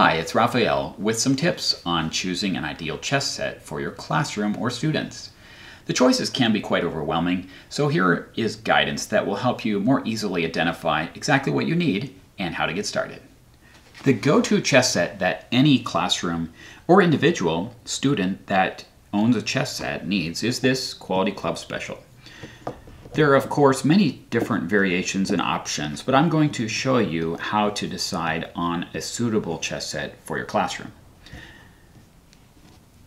Hi, it's Raphael with some tips on choosing an ideal chess set for your classroom or students. The choices can be quite overwhelming, so here is guidance that will help you more easily identify exactly what you need and how to get started. The go-to chess set that any classroom or individual student that owns a chess set needs is this Quality Club Special. There are of course many different variations and options, but I'm going to show you how to decide on a suitable chess set for your classroom.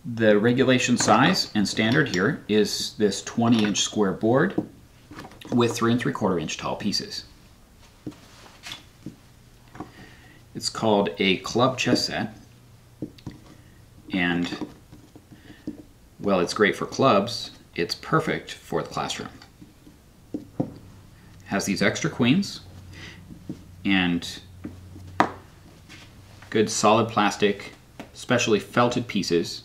The regulation size and standard here is this 20 inch square board with 3 and 3 quarter inch tall pieces. It's called a club chess set and well it's great for clubs, it's perfect for the classroom has these extra queens and good solid plastic, specially felted pieces.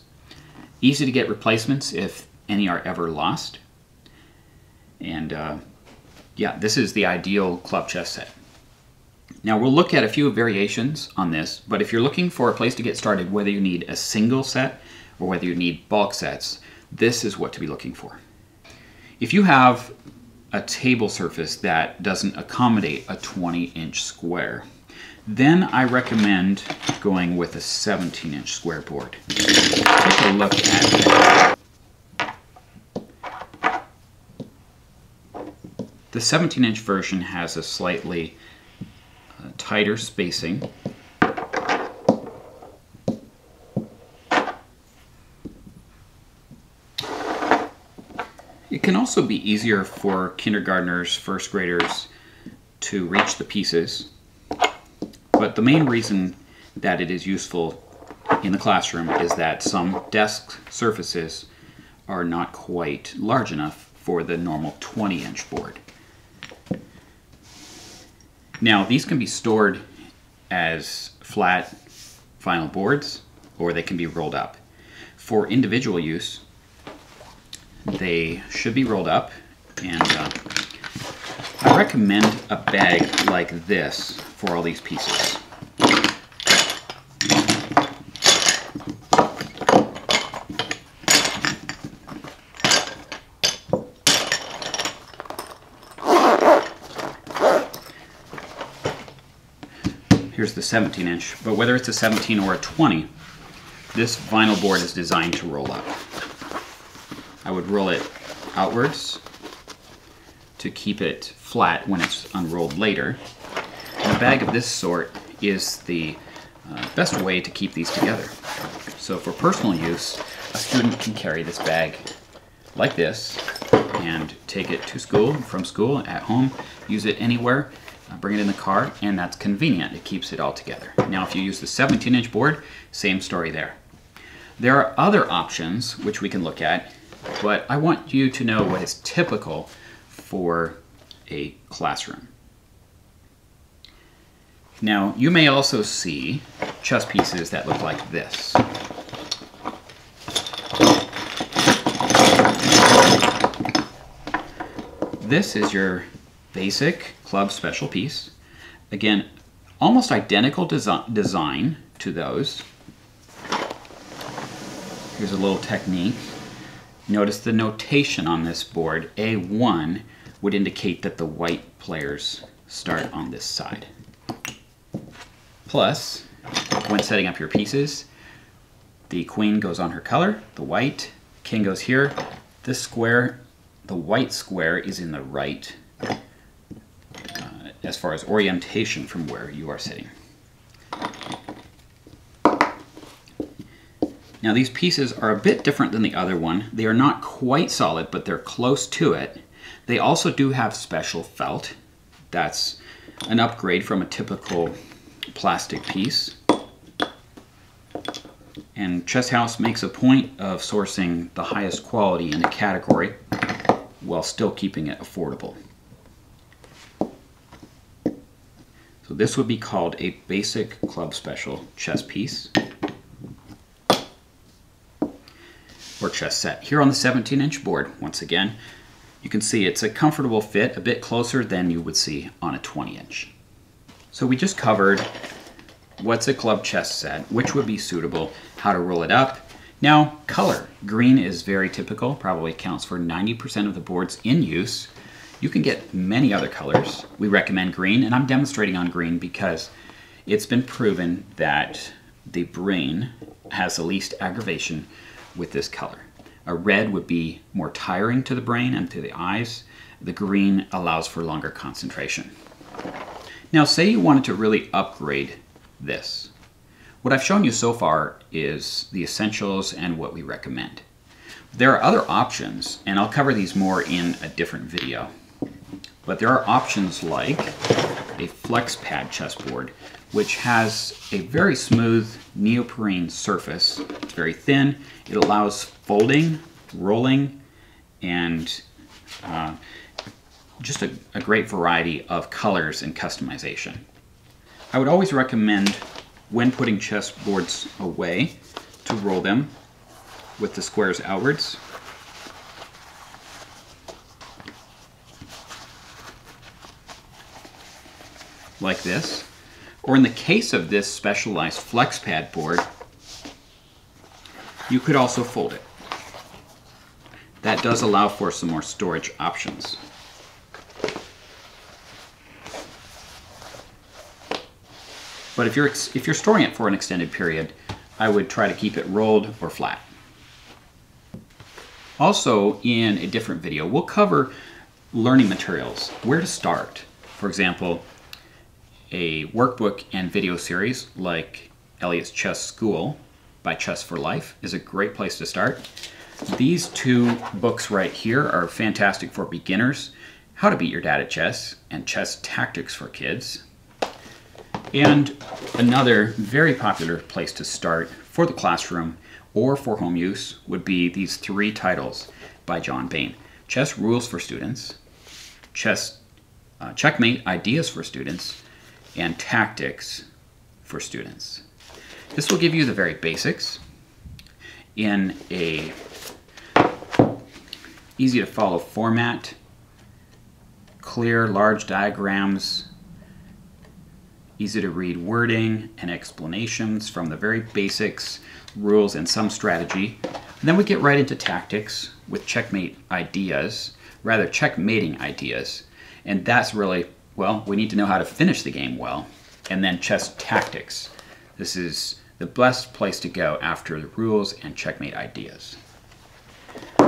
Easy to get replacements if any are ever lost. And uh, yeah, this is the ideal club chess set. Now we'll look at a few variations on this, but if you're looking for a place to get started, whether you need a single set or whether you need bulk sets, this is what to be looking for. If you have a table surface that doesn't accommodate a 20 inch square. Then I recommend going with a 17 inch square board. Take a look at that. The 17 inch version has a slightly uh, tighter spacing It can also be easier for kindergartners, first graders to reach the pieces, but the main reason that it is useful in the classroom is that some desk surfaces are not quite large enough for the normal 20 inch board. Now these can be stored as flat vinyl boards or they can be rolled up. For individual use, they should be rolled up and uh, I recommend a bag like this for all these pieces. Here's the 17 inch, but whether it's a 17 or a 20, this vinyl board is designed to roll up. Would roll it outwards to keep it flat when it's unrolled later. And a bag of this sort is the uh, best way to keep these together. So for personal use, a student can carry this bag like this and take it to school, from school, at home, use it anywhere, uh, bring it in the car, and that's convenient. It keeps it all together. Now if you use the 17 inch board, same story there. There are other options which we can look at but I want you to know what is typical for a classroom. Now, you may also see chess pieces that look like this. This is your basic club special piece. Again, almost identical desi design to those. Here's a little technique Notice the notation on this board, A1, would indicate that the white players start on this side. Plus, when setting up your pieces, the queen goes on her color, the white, king goes here, this square, the white square is in the right uh, as far as orientation from where you are sitting. Now these pieces are a bit different than the other one. They are not quite solid, but they're close to it. They also do have special felt. That's an upgrade from a typical plastic piece. And Chess House makes a point of sourcing the highest quality in the category while still keeping it affordable. So this would be called a basic club special chess piece. Chess set. Here on the 17 inch board, once again, you can see it's a comfortable fit, a bit closer than you would see on a 20 inch. So we just covered what's a club chess set, which would be suitable, how to roll it up. Now, color. Green is very typical, probably accounts for 90% of the boards in use. You can get many other colors. We recommend green, and I'm demonstrating on green because it's been proven that the brain has the least aggravation with this color. A red would be more tiring to the brain and to the eyes. The green allows for longer concentration. Now say you wanted to really upgrade this. What I've shown you so far is the essentials and what we recommend. There are other options, and I'll cover these more in a different video. But there are options like a flex pad chessboard, which has a very smooth neoprene surface. It's very thin. It allows folding, rolling, and uh, just a, a great variety of colors and customization. I would always recommend when putting chessboards away to roll them with the squares outwards like this. Or in the case of this specialized flex pad board, you could also fold it. That does allow for some more storage options. But if you're, if you're storing it for an extended period, I would try to keep it rolled or flat. Also, in a different video, we'll cover learning materials, where to start. For example, a workbook and video series like Elliott's Chess School by Chess for Life is a great place to start. These two books right here are fantastic for beginners, How to Beat Your Dad at Chess and Chess Tactics for Kids. And another very popular place to start for the classroom or for home use would be these three titles by John Bain. Chess Rules for Students, Chess uh, Checkmate Ideas for Students, and tactics for students. This will give you the very basics in a easy to follow format, clear large diagrams, easy to read wording and explanations from the very basics, rules, and some strategy. And then we get right into tactics with checkmate ideas, rather checkmating ideas. And that's really well, we need to know how to finish the game well. And then chess tactics. This is the best place to go after the rules and checkmate ideas.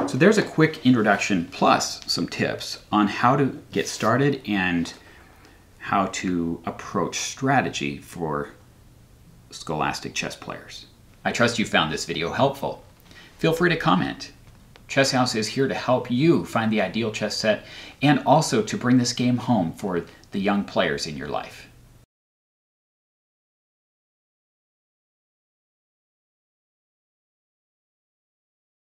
So there's a quick introduction plus some tips on how to get started and how to approach strategy for scholastic chess players. I trust you found this video helpful. Feel free to comment. Chess House is here to help you find the ideal chess set and also to bring this game home for the young players in your life.